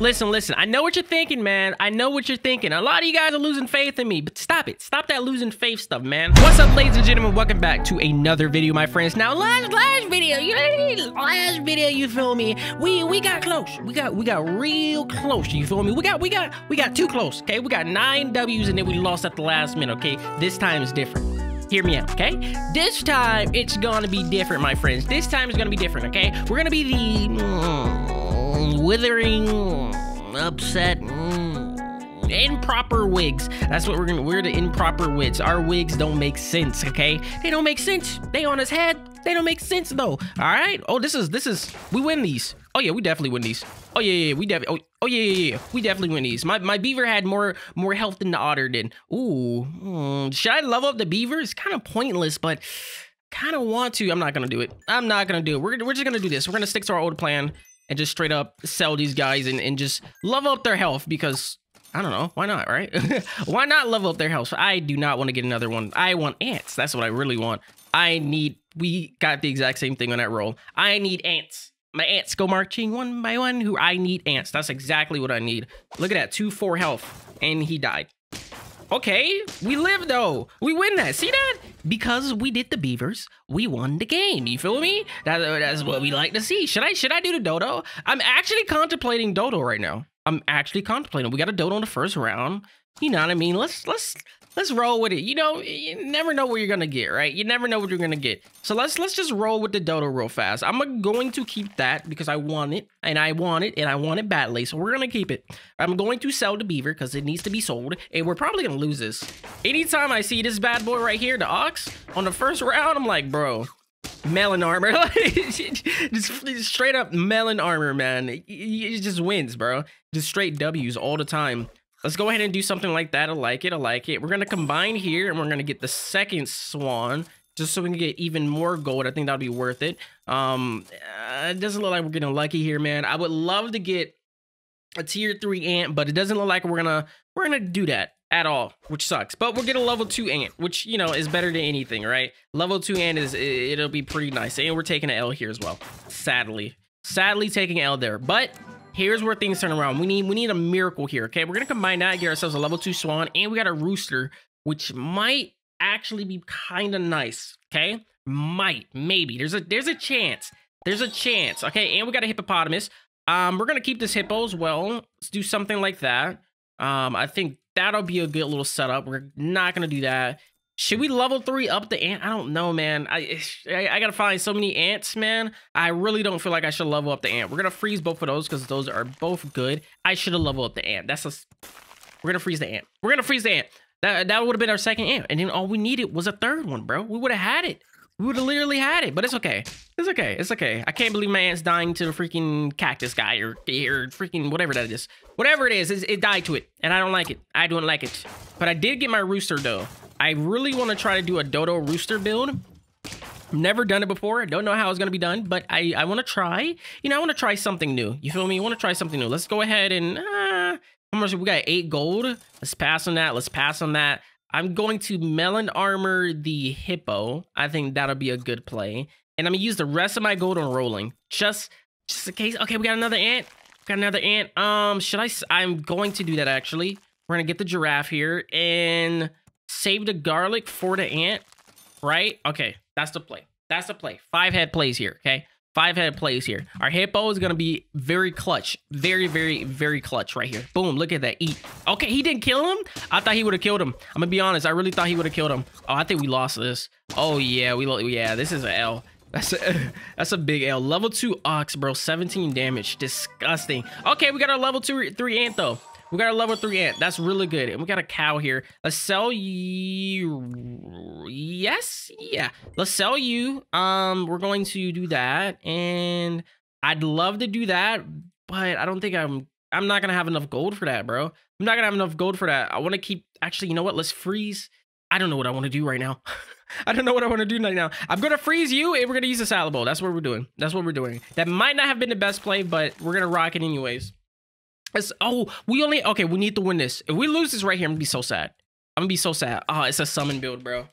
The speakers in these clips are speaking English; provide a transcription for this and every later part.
Listen, listen. I know what you're thinking, man. I know what you're thinking. A lot of you guys are losing faith in me, but stop it. Stop that losing faith stuff, man. What's up, ladies and gentlemen? Welcome back to another video, my friends. Now, last last video, you last video, you feel me? We we got close. We got we got real close. You feel me? We got we got we got too close. Okay, we got nine W's and then we lost at the last minute. Okay, this time is different hear me out, okay? This time, it's gonna be different, my friends. This time is gonna be different, okay? We're gonna be the mm, withering, upset, mm, improper wigs. That's what we're gonna, we're the improper wigs. Our wigs don't make sense, okay? They don't make sense. They on his head. They don't make sense, though. All right? Oh, this is, this is, we win these. Oh yeah, we definitely win these. Oh yeah, yeah, we definitely. Oh, oh yeah, yeah, yeah, we definitely win these. My my beaver had more more health than the otter did. Ooh, hmm, should I level up the beaver? It's kind of pointless, but kind of want to. I'm not gonna do it. I'm not gonna do it. We're we're just gonna do this. We're gonna stick to our old plan and just straight up sell these guys and and just level up their health because I don't know. Why not, right? why not level up their health? I do not want to get another one. I want ants. That's what I really want. I need, we got the exact same thing on that roll. I need ants my ants go marching one by one. Who I need ants. That's exactly what I need. Look at that, two four health, and he died. Okay, we live though. We win that. See that? Because we did the beavers, we won the game. You feel me? That, that's what we like to see. Should I should I do the dodo? I'm actually contemplating dodo right now. I'm actually contemplating. We got a dodo in the first round. You know what I mean? Let's let's let's roll with it. You know, you never know what you're gonna get, right? You never know what you're gonna get. So let's let's just roll with the dodo real fast. I'm going to keep that because I want it and I want it and I want it badly. So we're gonna keep it. I'm going to sell the beaver because it needs to be sold, and we're probably gonna lose this. Anytime I see this bad boy right here, the ox, on the first round, I'm like, bro, melon armor just, straight up melon armor man it, it, just wins bro just straight w's all the time Let's go ahead and do something like that. I like it. I like it. We're going to combine here and we're going to get the second swan just so we can get even more gold. I think that'll be worth it. Um, uh, it doesn't look like we're getting lucky here, man. I would love to get a tier three ant, but it doesn't look like we're gonna we're gonna do that at all, which sucks. But we'll get a level two ant, which you know is better than anything, right? Level two ant is it'll be pretty nice, and we're taking an L here as well. Sadly, sadly taking L there, but Here's where things turn around. We need we need a miracle here. Okay, we're gonna combine that, get ourselves a level two swan, and we got a rooster, which might actually be kind of nice. Okay, might maybe there's a there's a chance. There's a chance. Okay, and we got a hippopotamus. Um, we're gonna keep this hippo as well. Let's do something like that. Um, I think that'll be a good little setup. We're not gonna do that. Should we level three up the ant? I don't know, man. I, I, I gotta find so many ants, man. I really don't feel like I should level up the ant. We're gonna freeze both of those because those are both good. I should have leveled up the ant. That's a. We're gonna freeze the ant. We're gonna freeze the ant. That that would have been our second ant, and then all we needed was a third one, bro. We would have had it. We would have literally had it, but it's okay. It's okay. It's okay. I can't believe my ant's dying to the freaking cactus guy or, or freaking whatever that is. Whatever it is, it died to it, and I don't like it. I don't like it. But I did get my rooster though. I really want to try to do a Dodo Rooster build. Never done it before. I don't know how it's going to be done, but I, I want to try. You know, I want to try something new. You feel me? I want to try something new. Let's go ahead and... Uh, how much? We got eight gold. Let's pass on that. Let's pass on that. I'm going to melon armor the hippo. I think that'll be a good play. And I'm to use the rest of my gold on rolling. Just, just in case. Okay, we got another ant. Got another ant. Um, should I... I'm going to do that, actually. We're to get the giraffe here. And save the garlic for the ant, right? Okay, that's the play. That's the play. Five head plays here, okay? Five head plays here. Our hippo is going to be very clutch. Very, very, very clutch right here. Boom, look at that. Eat. Okay, he didn't kill him? I thought he would have killed him. I'm going to be honest. I really thought he would have killed him. Oh, I think we lost this. Oh, yeah. we Yeah, this is an L. That's a, that's a big L. Level 2 Ox, bro. 17 damage. Disgusting. Okay, we got our level 2 3 Ant, though. We got a level three ant. That's really good. And we got a cow here. Let's sell you. Yes. Yeah. Let's sell you. Um, we're going to do that. And I'd love to do that, but I don't think I'm I'm not gonna have enough gold for that, bro. I'm not gonna have enough gold for that. I want to keep actually, you know what? Let's freeze. I don't know what I want to do right now. I don't know what I want to do right now. I'm gonna freeze you and we're gonna use the salad bowl. That's what we're doing. That's what we're doing. That might not have been the best play, but we're gonna rock it anyways. It's, oh, we only okay. We need to win this. If we lose this right here, I'm gonna be so sad. I'm gonna be so sad. Oh, it's a summon build, bro.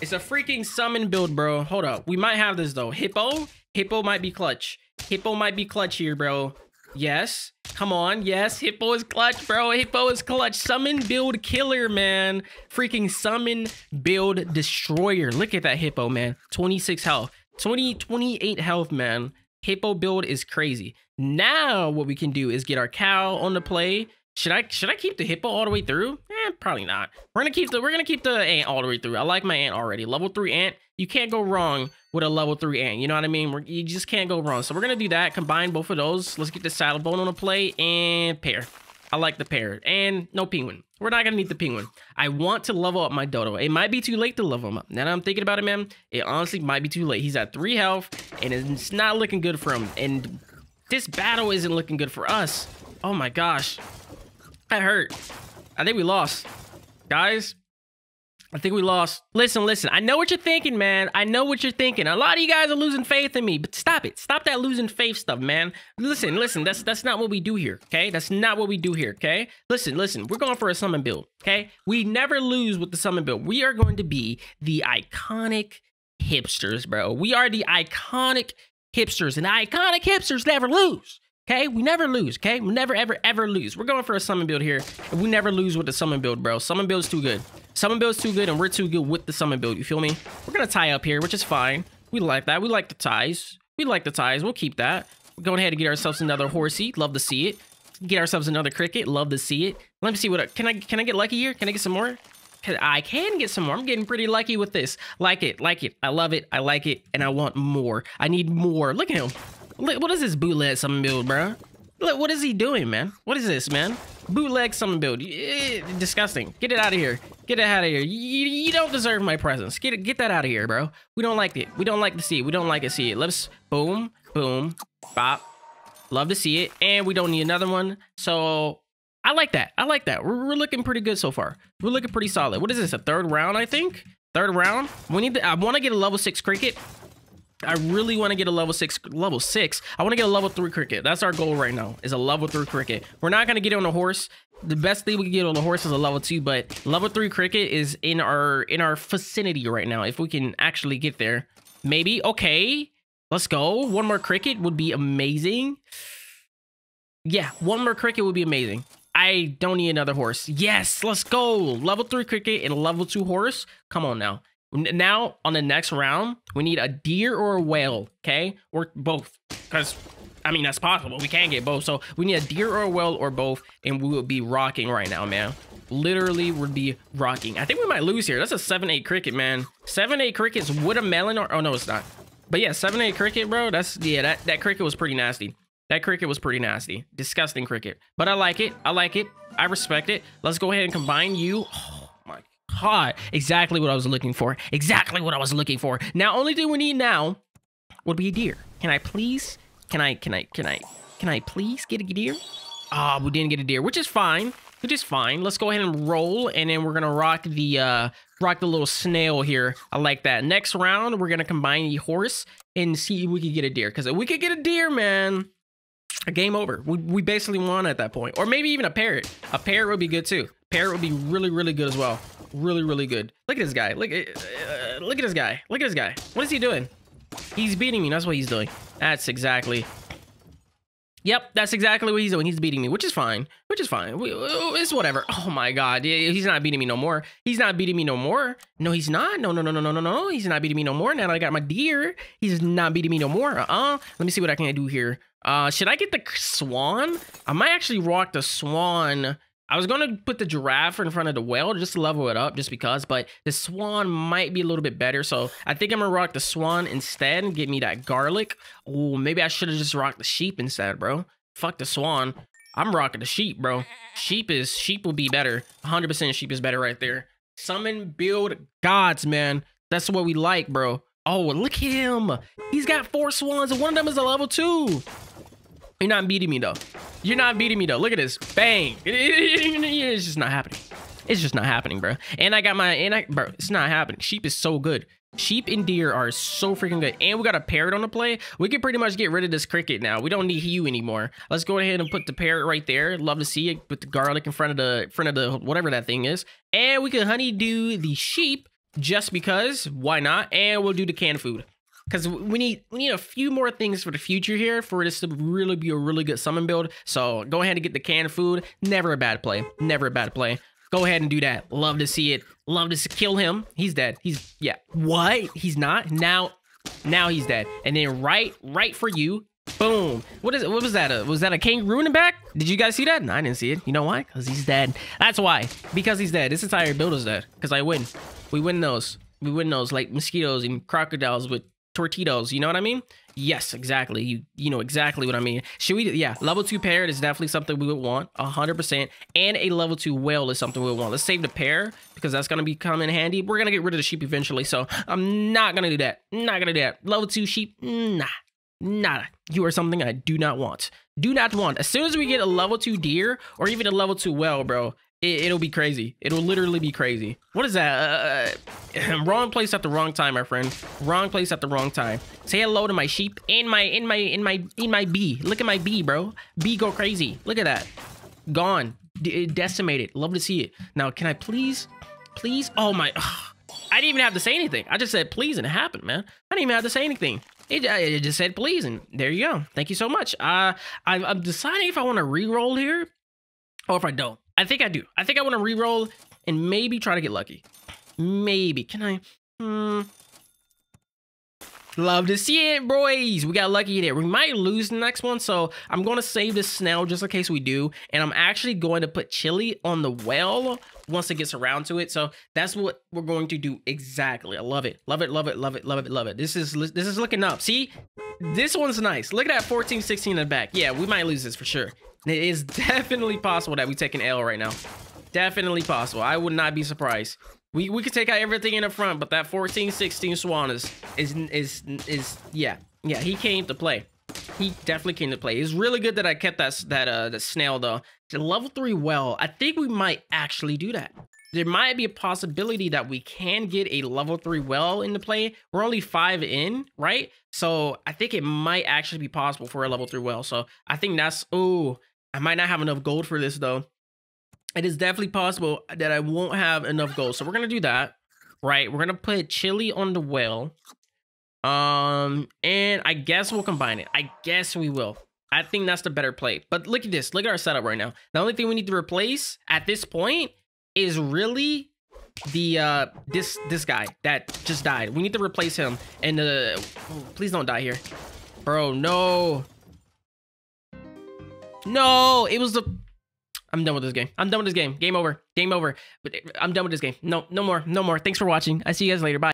It's a freaking summon build, bro. Hold up. We might have this though. Hippo. Hippo might be clutch. Hippo might be clutch here, bro. Yes. Come on, yes, Hippo is clutch, bro. Hippo is clutch. Summon build killer, man. Freaking summon build destroyer. Look at that Hippo, man. 26 health. 20, 28 health, man. Hippo build is crazy. Now what we can do is get our cow on the play. Should I should I keep the hippo all the way through? Eh, probably not. We're gonna keep the we're gonna keep the ant all the way through. I like my ant already. Level three ant. You can't go wrong with a level three ant. You know what I mean? We're, you just can't go wrong. So we're gonna do that. Combine both of those. Let's get the salad bowl on the play and pear. I like the pear and no penguin. We're not gonna need the penguin. I want to level up my dodo. It might be too late to level him up. Now that I'm thinking about it, man, it honestly might be too late. He's at three health and it's not looking good for him. And this battle isn't looking good for us. Oh my gosh. That hurt. I think we lost. Guys, I think we lost. Listen, listen. I know what you're thinking, man. I know what you're thinking. A lot of you guys are losing faith in me, but stop it. Stop that losing faith stuff, man. Listen, listen. That's that's not what we do here, okay? That's not what we do here, okay? Listen, listen. We're going for a summon build, okay? We never lose with the summon build. We are going to be the iconic hipsters, bro. We are the iconic hipsters, and iconic hipsters never lose. Okay, we never lose. Okay, we never, ever, ever lose. We're going for a summon build here. And we never lose with the summon build, bro. Summon build's too good. Summon build's too good, and we're too good with the summon build. You feel me? We're gonna tie up here, which is fine. We like that. We like the ties. We like the ties. We'll keep that. We're going ahead and get ourselves another horsey. Love to see it. Get ourselves another cricket. Love to see it. Let me see what. Can I can I get lucky here? Can I get some more? I can get some more. I'm getting pretty lucky with this. Like it, like it. I love it. I like it, and I want more. I need more. Look at him. Look, what is this bootleg summon build, bro? Look, what is he doing, man? What is this, man? Bootleg summon build. Disgusting. Get it out of here. Get it out of here. You, you don't deserve my presence. Get it. Get that out of here, bro. We don't like it. We don't like to see it. We don't like to see it. Let's boom, boom, bop. Love to see it. And we don't need another one. So I like that. I like that. We're, we're looking pretty good so far. We're looking pretty solid. What is this? A third round, I think? Third round. We need. To, I want to get a level six cricket. I really want to get a level six, level six. I want to get a level three cricket. That's our goal right now is a level three cricket. We're not going to get on a horse. The best thing we can get on the horse is a level two, but level three cricket is in our, in our vicinity right now. If we can actually get there, maybe. Okay, let's go. One more cricket would be amazing. Yeah, one more cricket would be amazing. I don't need another horse. Yes, let's go. Level three cricket and level two horse. Come on now. Now, on the next round, we need a deer or a whale, okay? Or both. Because, I mean, that's possible. We can get both. So, we need a deer or a whale or both, and we will be rocking right now, man. Literally would be rocking. I think we might lose here. That's a 7-8 cricket, man. 7-8 crickets with a melon or... Oh, no, it's not. But yeah, 7-8 cricket, bro. That's... Yeah, that, that cricket was pretty nasty. That cricket was pretty nasty. Disgusting cricket. But I like it. I like it. I respect it. Let's go ahead and combine you. Oh, my god. Exactly what I was looking for. Exactly what I was looking for. Now, only thing we need now would be a deer. Can I please? Can I, can I, can I, can I please get a deer? Ah, oh, we didn't get a deer, which is fine. Which is fine. Let's go ahead and roll, and then we're gonna rock the uh rock the little snail here. I like that. Next round, we're gonna combine the horse and see if we can get a deer. Because if we could get a deer, man, a game over. We, we basically won at that point. Or maybe even a parrot. A parrot would be good too. Parrot would be really, really good as well really, really good. Look at this guy. Look uh, look at this guy. Look at this guy. What is he doing? He's beating me. That's what he's doing. That's exactly. Yep, that's exactly what he's doing. He's beating me, which is fine. Which is fine. It's whatever. Oh my god, he's not beating me no more. He's not beating me no more. No, he's not. No, no, no, no, no, no, no. He's not beating me no more. Now that I got my deer, he's not beating me no more. Uh-uh. Let me see what I can do here. Uh, should I get the swan? I might actually rock the swan I was going to put the giraffe in front of the whale just to level it up just because, but the swan might be a little bit better. So I think I'm going to rock the swan instead and get me that garlic. Oh, maybe I should have just rocked the sheep instead, bro. Fuck the swan. I'm rocking the sheep, bro. Sheep is, sheep will be better. 100% sheep is better right there. Summon, build, gods, man. That's what we like, bro. Oh, look at him. He's got four swans and one of them is a level two. You're not beating me though. You're not beating me though. Look at this. Bang. It's just not happening. It's just not happening, bro. And I got my, and I, bro, it's not happening. Sheep is so good. Sheep and deer are so freaking good. And we got a parrot on the play. We can pretty much get rid of this cricket now. We don't need you anymore. Let's go ahead and put the parrot right there. Love to see it with the garlic in front of the, front of the, whatever that thing is. And we can honeydew the sheep just because. Why not? And we'll do the canned food. Because we need we need a few more things for the future here for this to really be a really good summon build. So go ahead and get the canned food. Never a bad play. Never a bad play. Go ahead and do that. Love to see it. Love to kill him. He's dead. He's yeah. What? He's not now. Now he's dead. And then right, right for you. Boom. What is it? What was that? A, was that a kangaroo in the back? Did you guys see that? No, I didn't see it. You know why? Because he's dead. That's why. Because he's dead. This entire build is dead. Because I win. We win those. We win those like mosquitoes and crocodiles with tortitos. You know what I mean? Yes, exactly. You you know exactly what I mean. Should we? Yeah, level two parrot is definitely something we would want, a hundred percent. And a level two whale is something we would want. Let's save the pear because that's gonna be coming handy. We're gonna get rid of the sheep eventually, so I'm not gonna do that. Not gonna do that. Level two sheep, nah, nada. You are something I do not want. Do not want. As soon as we get a level two deer or even a level two whale, bro, it, will be crazy. It'll literally be crazy. What is that? Uh, uh wrong place at the wrong time, my friend. Wrong place at the wrong time. Say hello to my sheep in my in my in my in my bee. Look at my bee, bro. Bee go crazy. Look at that. Gone. D decimated. Love to see it. Now, can I please, please? Oh my. Ugh. I didn't even have to say anything. I just said please and it happened, man. I didn't even have to say anything. It, it just said please and there you go. Thank you so much. Uh, I, I'm deciding if I want to re-roll here or if I don't. I think I do. I think I want to re-roll and maybe try to get lucky. Maybe. Can I? Hmm. Love to see it, boys. We got lucky there. We might lose the next one, so I'm going to save this snail just in case we do. And I'm actually going to put chili on the whale once it gets around to it. So that's what we're going to do exactly. I love it. Love it, love it, love it, love it, love it. This is this is looking up. See? This one's nice. Look at that 14, 16 in the back. Yeah, we might lose this for sure. It is definitely possible that we take an L right now. Definitely possible. I would not be surprised. We we could take out everything in the front, but that 14, 16 Swan is is is is yeah. Yeah, he came to play. He definitely came to play. It's really good that I kept that that uh the snail though. The level three whale. I think we might actually do that. There might be a possibility that we can get a level three whale into play. We're only five in, right? So I think it might actually be possible for a level three whale. So I think that's oh I might not have enough gold for this though. It is definitely possible that I won't have enough gold. So we're gonna do that. Right. We're gonna put chili on the whale. Um, and I guess we'll combine it. I guess we will. I think that's the better play. But look at this. Look at our setup right now. The only thing we need to replace at this point is really the uh this this guy that just died. We need to replace him. And uh oh, please don't die here. Bro, no. No, it was the. I'm done with this game. I'm done with this game. Game over. Game over. But eh, I'm done with this game. No, no more. No more. Thanks for watching. I see you guys later. Bye.